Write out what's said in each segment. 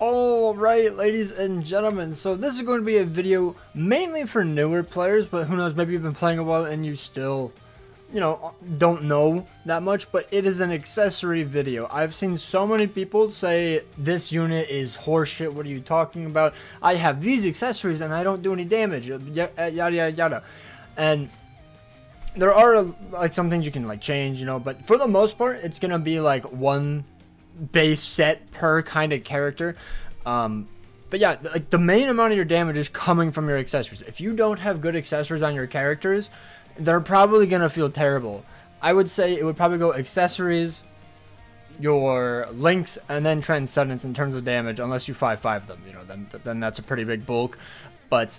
Alright, ladies and gentlemen, so this is going to be a video mainly for newer players, but who knows, maybe you've been playing a while and you still, you know, don't know that much, but it is an accessory video. I've seen so many people say, this unit is horseshit, what are you talking about? I have these accessories and I don't do any damage, uh, yada yada yada. And there are like some things you can like change, you know, but for the most part, it's gonna be like one base set per kind of character. Um, but yeah, like the main amount of your damage is coming from your accessories. If you don't have good accessories on your characters, they're probably gonna feel terrible. I would say it would probably go accessories, your links, and then transcendence in terms of damage, unless you 5-5 them. You know, then then that's a pretty big bulk. But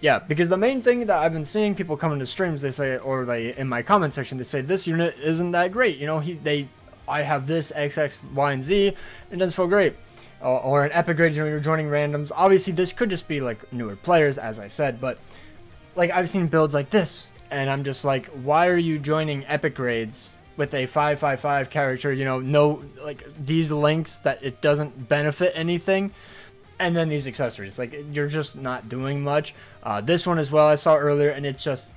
yeah, because the main thing that I've been seeing people coming to streams, they say, or they in my comment section, they say this unit isn't that great. You know, he they I have this X, X, Y, and Z. It doesn't feel great. Or, or an epic raid when you're joining randoms. Obviously, this could just be like newer players, as I said, but like I've seen builds like this, and I'm just like, why are you joining epic raids with a 555 character? You know, no like these links that it doesn't benefit anything. And then these accessories, like you're just not doing much. Uh, this one as well, I saw earlier, and it's just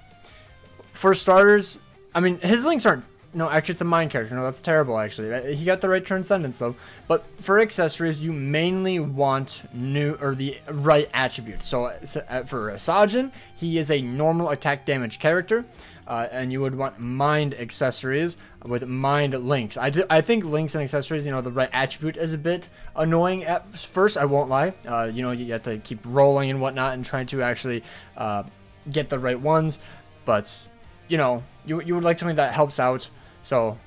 for starters. I mean, his links aren't no, actually, it's a mind character. No, that's terrible, actually. He got the right transcendence, though. But for accessories, you mainly want new or the right attributes. So, uh, for Sajin, he is a normal attack damage character. Uh, and you would want mind accessories with mind links. I, do, I think links and accessories, you know, the right attribute is a bit annoying at first, I won't lie. Uh, you know, you have to keep rolling and whatnot and trying to actually uh, get the right ones. But, you know, you, you would like something that helps out so,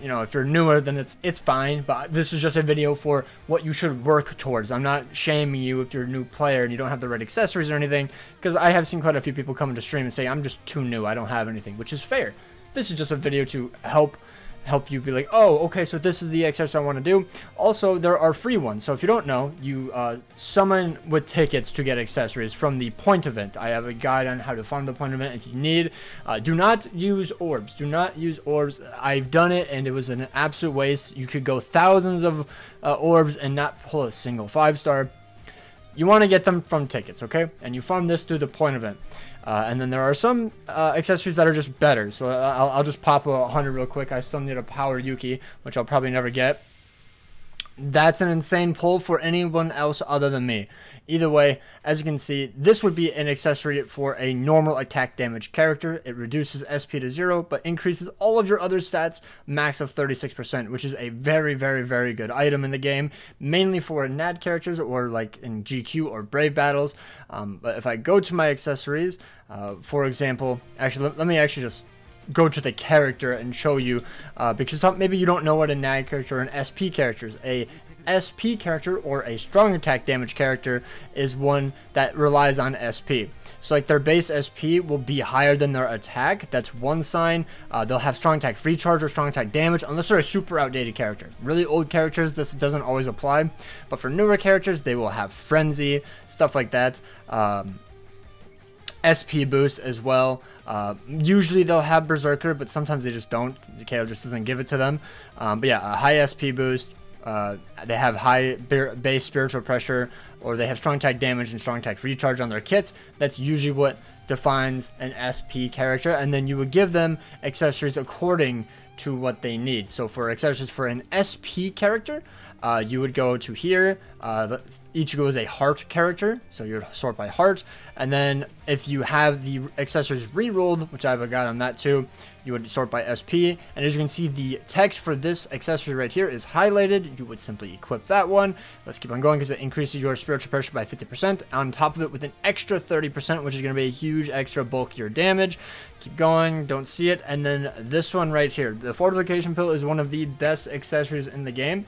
you know, if you're newer, then it's it's fine. But this is just a video for what you should work towards. I'm not shaming you if you're a new player and you don't have the right accessories or anything, because I have seen quite a few people come into stream and say I'm just too new, I don't have anything, which is fair. This is just a video to help help you be like, oh, okay, so this is the exercise I want to do. Also, there are free ones. So if you don't know, you uh, summon with tickets to get accessories from the point event. I have a guide on how to farm the point event if you need. Uh, do not use orbs. Do not use orbs. I've done it and it was an absolute waste. You could go thousands of uh, orbs and not pull a single five star. You want to get them from tickets, okay? And you farm this through the point event. Uh, and then there are some uh, accessories that are just better. So uh, I'll, I'll just pop a 100 real quick. I still need a Power Yuki, which I'll probably never get. That's an insane pull for anyone else other than me. Either way, as you can see, this would be an accessory for a normal attack damage character. It reduces SP to 0, but increases all of your other stats max of 36%, which is a very, very, very good item in the game, mainly for NAD characters or like in GQ or Brave battles. Um, but if I go to my accessories, uh, for example, actually, let, let me actually just go to the character and show you uh, because some, maybe you don't know what a NAD character or an SP character is. A SP character or a strong attack damage character is one that relies on SP. So like their base SP will be higher than their attack. That's one sign. Uh, they'll have strong attack free charge or strong attack damage unless they're a super outdated character. Really old characters, this doesn't always apply. But for newer characters, they will have frenzy, stuff like that. Um, SP boost as well. Uh, usually they'll have Berserker, but sometimes they just don't. The KO just doesn't give it to them. Um, but yeah, a high SP boost. Uh, they have high base spiritual pressure, or they have strong attack damage and strong attack recharge on their kits. That's usually what defines an SP character, and then you would give them accessories according to what they need. So for accessories for an SP character, uh, you would go to here. Uh, Ichigo is a heart character, so you would sort by heart. And then if you have the accessories re-rolled, which I have a guide on that too, you would sort by SP. And as you can see, the text for this accessory right here is highlighted. You would simply equip that one. Let's keep on going because it increases your spiritual pressure by 50%. On top of it with an extra 30%, which is going to be a huge extra bulk your damage. Keep going, don't see it. And then this one right here. The fortification pill is one of the best accessories in the game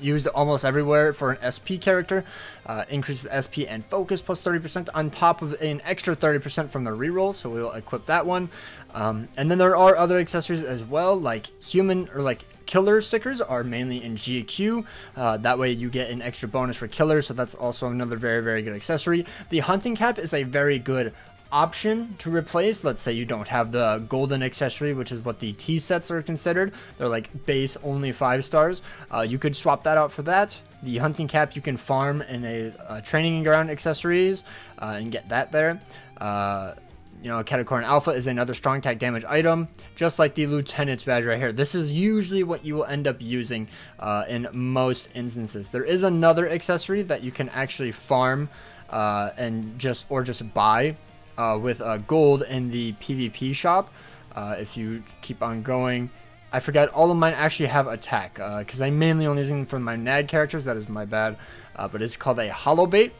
used almost everywhere for an SP character. Uh, increases SP and focus plus 30% on top of an extra 30% from the reroll, so we'll equip that one. Um, and then there are other accessories as well, like human or like killer stickers are mainly in GQ. Uh, that way you get an extra bonus for killer, so that's also another very, very good accessory. The hunting cap is a very good option to replace. Let's say you don't have the golden accessory, which is what the T sets are considered. They're like base only five stars. Uh, you could swap that out for that. The hunting cap you can farm in a, a training ground accessories uh, and get that there. Uh, you know, Catacorn Alpha is another strong attack damage item, just like the Lieutenant's badge right here. This is usually what you will end up using uh, in most instances. There is another accessory that you can actually farm uh, and just or just buy uh, with uh, gold in the PvP shop. Uh, if you keep on going, I forget all of mine actually have attack because uh, I'm mainly only using them for my NAD characters. That is my bad, but it's called a Hollow Bait.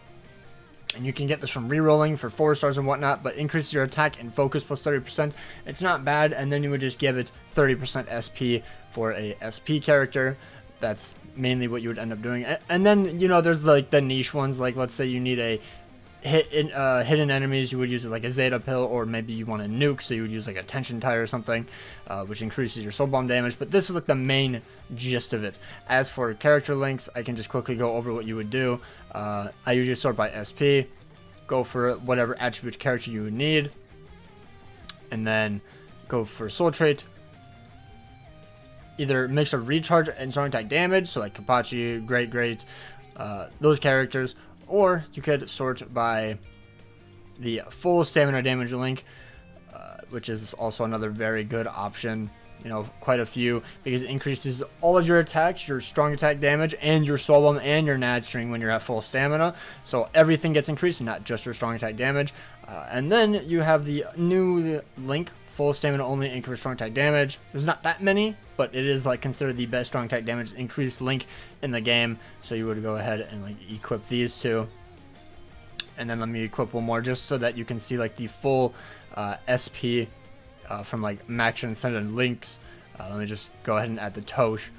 And you can get this from rerolling for 4 stars and whatnot, but increases your attack and focus plus 30%. It's not bad, and then you would just give it 30% SP for a SP character. That's mainly what you would end up doing. And then, you know, there's like the niche ones, like let's say you need a hit in, uh, hidden enemies, you would use it like a Zeta pill, or maybe you want a nuke, so you would use like a tension tire or something, uh, which increases your soul bomb damage. But this is like the main gist of it. As for character links, I can just quickly go over what you would do. Uh, I usually sort by SP, go for whatever attribute character you need, and then go for soul trait. Either mix of recharge and strong attack damage, so like Kapachi, Great Great, uh, those characters, or you could sort by the full stamina damage link, uh, which is also another very good option. You know, quite a few because it increases all of your attacks, your strong attack damage, and your soul bomb and your nad string when you're at full stamina. So everything gets increased, not just your strong attack damage. Uh, and then you have the new link full stamina only, increase strong attack damage. There's not that many, but it is like considered the best strong attack damage increased link in the game. So you would go ahead and like equip these two. And then let me equip one more just so that you can see like the full uh, SP uh, from like Max Transcendent links. Uh, let me just go ahead and add the Tosh.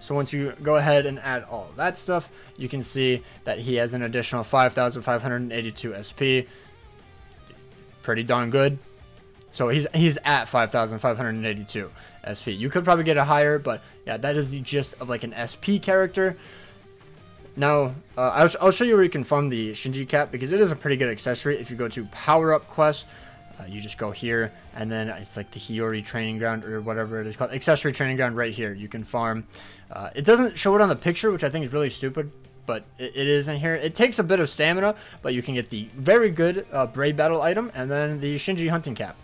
So once you go ahead and add all that stuff, you can see that he has an additional 5,582 SP. Pretty darn good. So he's he's at 5,582 SP. You could probably get a higher, but yeah, that is the gist of like an SP character. Now, uh, I'll, I'll, show you where you can farm the Shinji cap because it is a pretty good accessory. If you go to power up quest, uh, you just go here and then it's like the Hiyori training ground or whatever it is called. Accessory training ground right here. You can farm. Uh, it doesn't show it on the picture, which I think is really stupid but it, is in here. It takes a bit of stamina, but you can get the very good uh, Brave Battle item and then the Shinji Hunting Cap.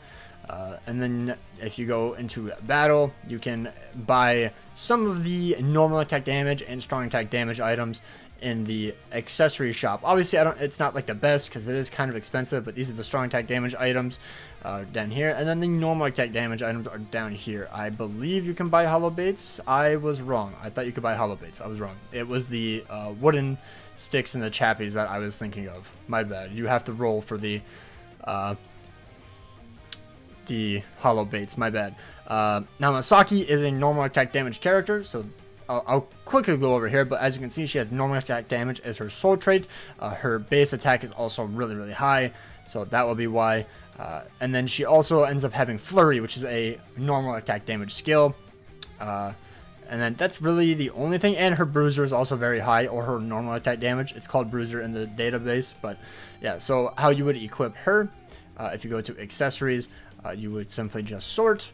Uh, and then if you go into battle, you can buy some of the normal attack damage and strong attack damage items in the accessory shop. Obviously, I don't. It's not like the best because it is kind of expensive, but these are the strong attack damage items uh, down here, and then the normal attack damage items are down here. I believe you can buy hollow baits. I was wrong. I thought you could buy hollow baits. I was wrong. It was the uh, wooden sticks and the chappies that I was thinking of. My bad. You have to roll for the uh, the hollow baits. My bad. Uh, now Masaki is a normal attack damage character, so I'll, I'll, quickly go over here, but as you can see, she has normal attack damage as her soul trait. Uh, her base attack is also really, really high, so that will be why. Uh, and then she also ends up having Flurry, which is a normal attack damage skill. Uh, and then that's really the only thing. And her Bruiser is also very high, or her normal attack damage. It's called Bruiser in the database. But yeah, so how you would equip her, uh, if you go to accessories, uh, you would simply just sort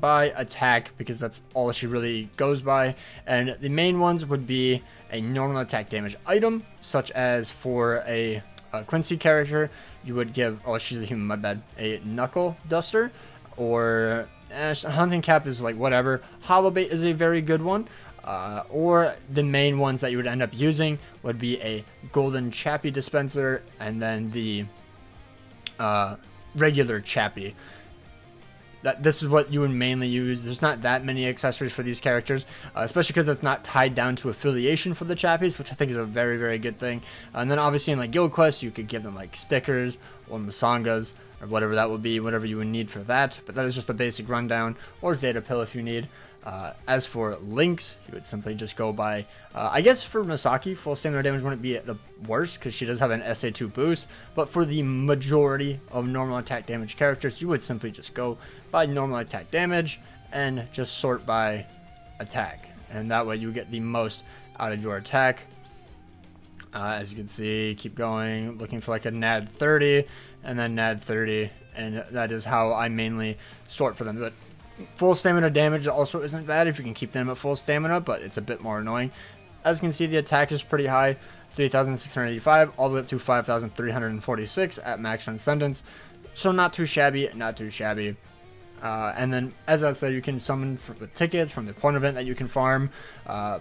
by attack because that's all she really goes by. And the main ones would be a normal attack damage item, such as for a, a Quincy character, you would give, oh, she's a human, my bad, a Knuckle Duster, or eh, Hunting Cap is like whatever. Hollow Bait is a very good one. Uh, or the main ones that you would end up using would be a golden chappy dispenser and then the uh, regular chappy that this is what you would mainly use. There's not that many accessories for these characters, uh, especially because it's not tied down to affiliation for the chappies, which I think is a very, very good thing. And then obviously in like Guild Quest, you could give them like stickers or masangas or whatever that would be, whatever you would need for that. But that is just a basic rundown, or Zeta Pill if you need. Uh, as for links, you would simply just go by, uh, I guess for Masaki, full stamina damage wouldn't be the worst because she does have an SA2 boost, but for the majority of normal attack damage characters, you would simply just go by normal attack damage and just sort by attack. And that way you get the most out of your attack. Uh, as you can see, keep going, looking for like a NAD 30, and then NAD 30, and that is how I mainly sort for them. But full stamina damage also isn't bad if you can keep them at full stamina, but it's a bit more annoying. As you can see, the attack is pretty high, 3,685 all the way up to 5,346 at max transcendence. So not too shabby, not too shabby. Uh, and then, as I said, you can summon with tickets from the point event that you can farm, uh,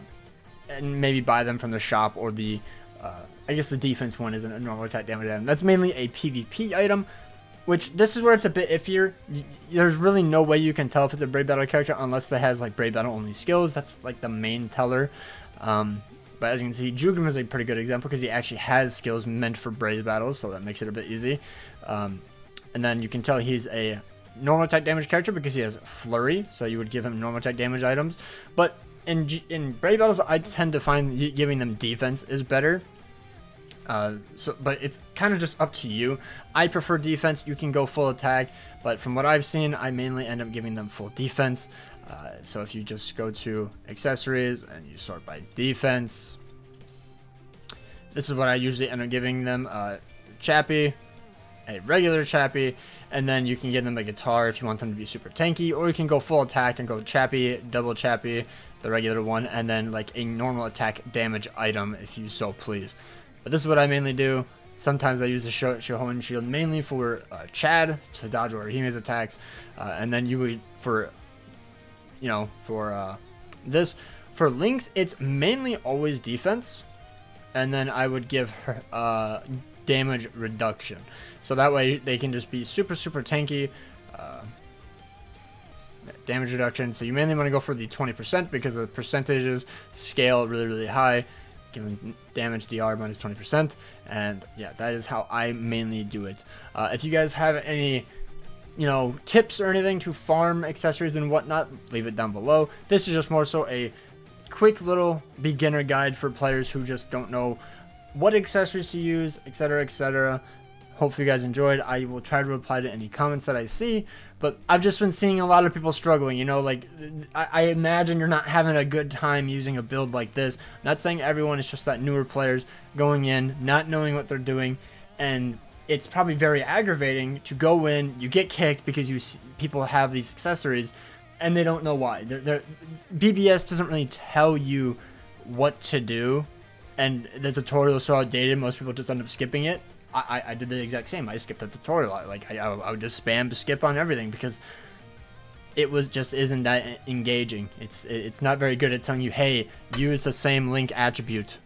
and maybe buy them from the shop or the uh, I guess the defense one isn't a normal attack damage item. That's mainly a PvP item, which this is where it's a bit iffier. There's really no way you can tell if it's a Brave Battle character unless it has like Brave Battle only skills. That's like the main teller. Um, but as you can see, Jugram is a pretty good example because he actually has skills meant for Brave Battles, so that makes it a bit easy. Um, and then you can tell he's a normal attack damage character because he has Flurry, so you would give him normal attack damage items. But in, in Brave Battles, I tend to find giving them defense is better uh, so, but it's kind of just up to you. I prefer defense. You can go full attack, but from what I've seen, I mainly end up giving them full defense. Uh, so if you just go to accessories and you sort by defense, this is what I usually end up giving them. Uh, Chappie, a regular Chappie, and then you can give them a guitar if you want them to be super tanky, or you can go full attack and go Chappie, double Chappie, the regular one, and then like a normal attack damage item if you so please. But this is what I mainly do. Sometimes I use the Shohonen Shield mainly for uh, Chad to dodge Orihime's attacks. Uh, and then you would, for, you know, for uh, this. For links, it's mainly always defense. And then I would give her uh, damage reduction. So that way they can just be super, super tanky. Uh, damage reduction. So you mainly want to go for the 20% because the percentages scale really, really high giving damage DR minus 20%. And yeah, that is how I mainly do it. Uh, if you guys have any you know, tips or anything to farm accessories and whatnot, leave it down below. This is just more so a quick little beginner guide for players who just don't know what accessories to use, etc., etc. Hopefully you guys enjoyed. I will try to reply to any comments that I see, but I've just been seeing a lot of people struggling. You know, like I, I imagine you're not having a good time using a build like this. Not saying everyone is just that newer players going in, not knowing what they're doing, and it's probably very aggravating to go in, you get kicked because you people have these accessories, and they don't know why. They're, they're, BBS doesn't really tell you what to do, and the tutorial is so outdated. Most people just end up skipping it I, I did the exact same. I skipped the tutorial. Like I, I would just spam skip on everything because it was just isn't that engaging. It's it's not very good at telling you, hey, use the same link attribute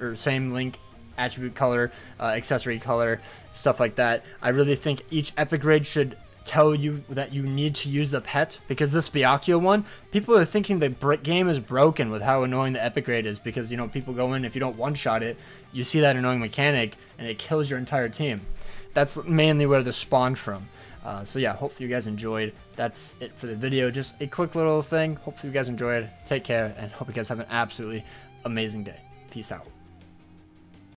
or same link attribute color, uh, accessory color, stuff like that. I really think each epic raid should tell you that you need to use the pet because this Byakuya one, people are thinking the game is broken with how annoying the epic raid is because you know people go in if you don't one shot it, you see that annoying mechanic and it kills your entire team. That's mainly where the spawned from. Uh, so yeah, hopefully you guys enjoyed. That's it for the video. Just a quick little thing. Hopefully you guys enjoyed. Take care and hope you guys have an absolutely amazing day. Peace out.